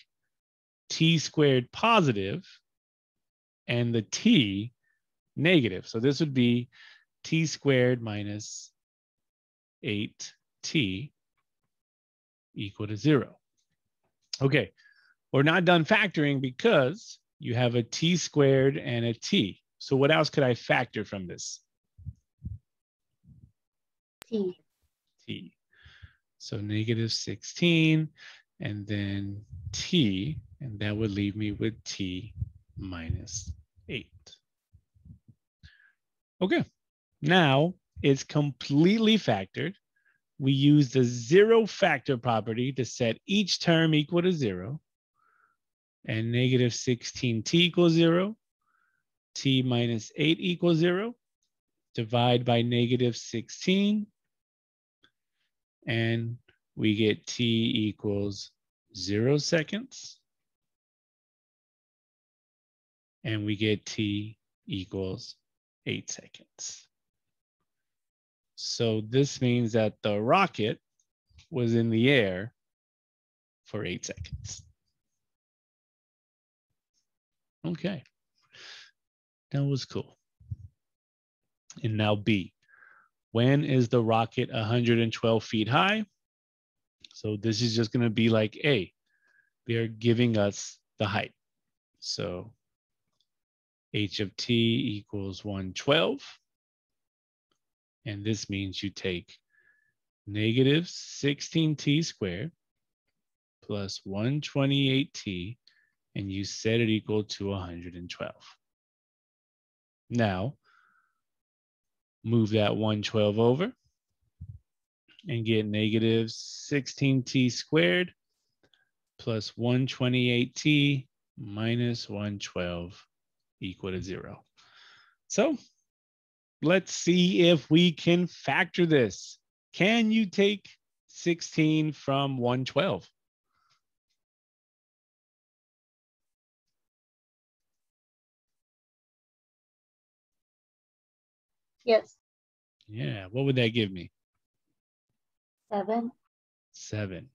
t squared positive and the t negative. So this would be t squared minus 8t equal to zero. Okay, we're not done factoring because you have a t squared and a t. So what else could I factor from this? T. t. So negative 16 and then t, and that would leave me with t minus 8. Okay, now it's completely factored. We use the zero factor property to set each term equal to zero. And negative 16t equals zero, t minus 8 equals zero, divide by negative 16, and we get t equals zero seconds. And we get t equals eight seconds. So this means that the rocket was in the air for eight seconds. Okay, that was cool. And now B, when is the rocket 112 feet high? So this is just gonna be like A, they're giving us the height. So h of t equals 112. And this means you take negative 16t squared plus 128t and you set it equal to 112. Now, move that 112 over and get negative 16t squared plus 128t minus 112 equal to zero. So let's see if we can factor this. Can you take 16 from 112? Yes. Yeah, what would that give me? Seven. Seven.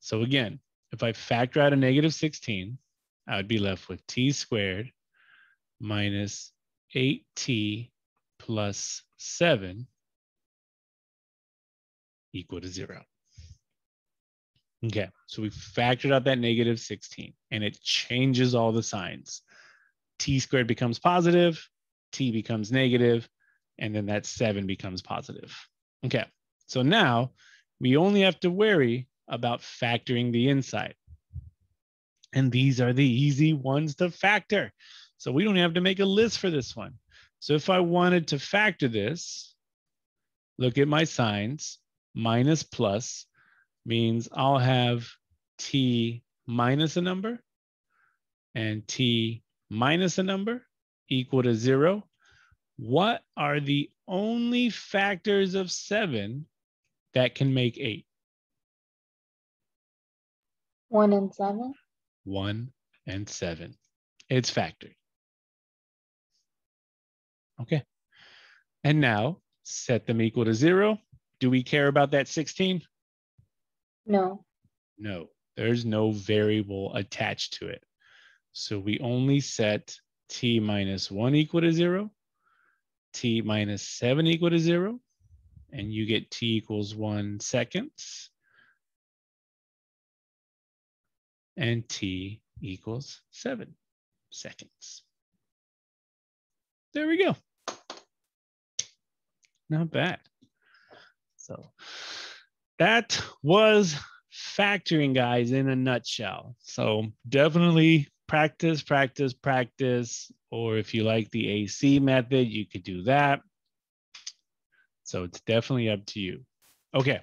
So again, if I factor out a negative 16, I would be left with t squared minus 8t plus 7 equal to 0. Okay, so we factored out that negative 16 and it changes all the signs. t squared becomes positive, t becomes negative, and then that 7 becomes positive. Okay, so now we only have to worry about factoring the inside. And these are the easy ones to factor. So we don't have to make a list for this one. So if I wanted to factor this, look at my signs, minus plus means I'll have t minus a number and t minus a number equal to zero. What are the only factors of seven that can make eight? One and seven. One and seven. It's factored. Okay. And now set them equal to zero. Do we care about that 16? No. No, there's no variable attached to it. So we only set t minus one equal to zero, t minus seven equal to zero, and you get t equals one seconds, and t equals seven seconds. There we go. Not bad. So that was factoring, guys, in a nutshell. So definitely practice, practice, practice. Or if you like the AC method, you could do that. So it's definitely up to you. Okay.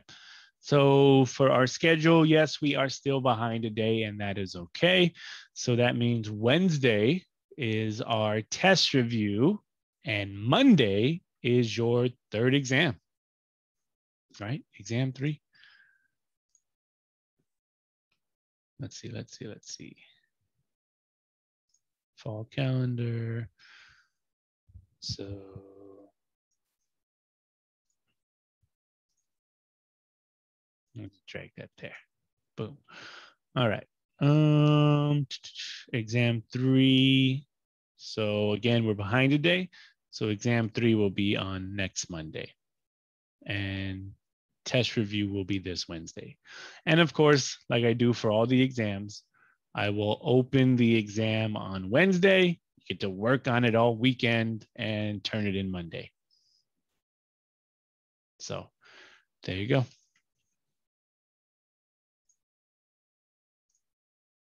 So for our schedule, yes, we are still behind a day, and that is okay. So that means Wednesday is our test review, and Monday is your third exam, right? Exam three. Let's see, let's see, let's see. Fall calendar. So let's drag that there. Boom. All right. Um, exam three. So again, we're behind a day. So exam three will be on next Monday. And test review will be this Wednesday. And of course, like I do for all the exams, I will open the exam on Wednesday. You get to work on it all weekend and turn it in Monday. So there you go.